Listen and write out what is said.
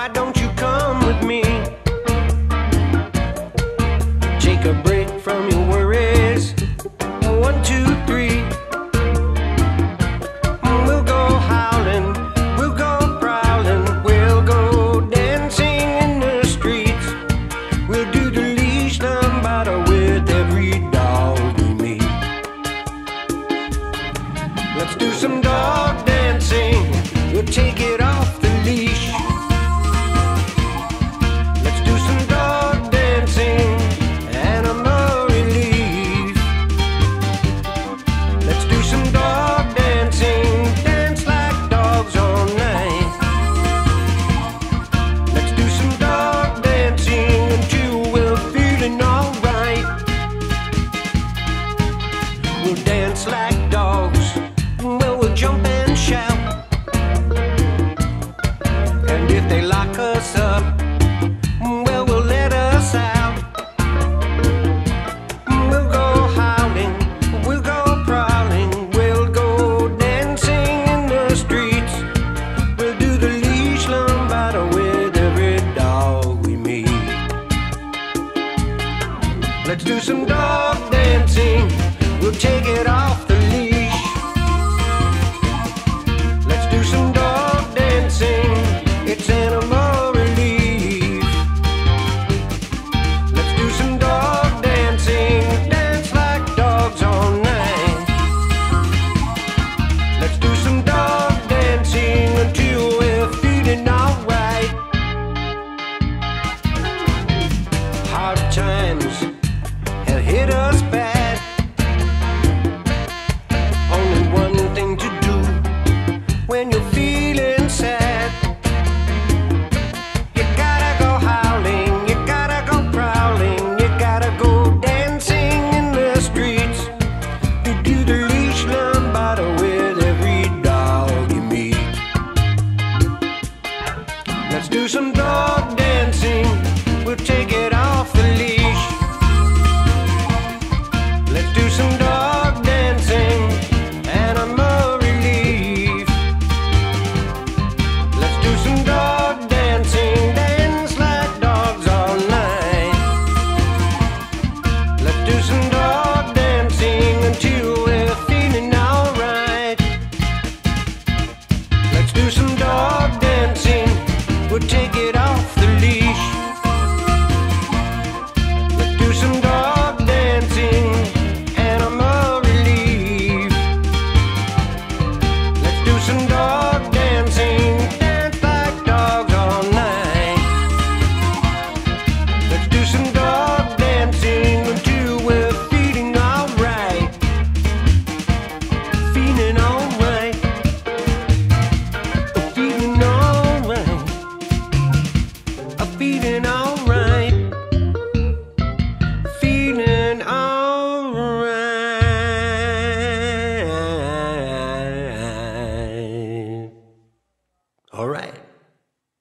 Why don't you come with me? Let's do some dog dancing. We'll take it off the leash. Let's do some dog dancing. It's animal relief. Let's do some dog dancing. Dance like dogs all night. Let's do some dog dancing until we're feeling alright. Hard times. bleeding